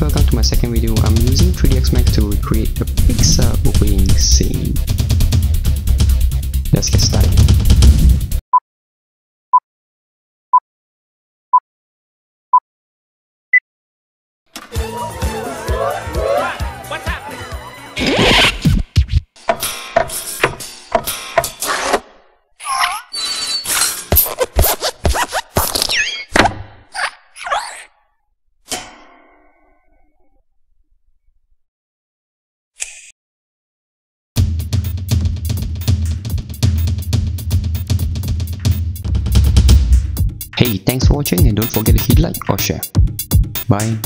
welcome to my second video. I'm using 3ds Max to create a Pixar opening scene. Let's get started. Hey, thanks for watching and don't forget to hit like or share. Bye.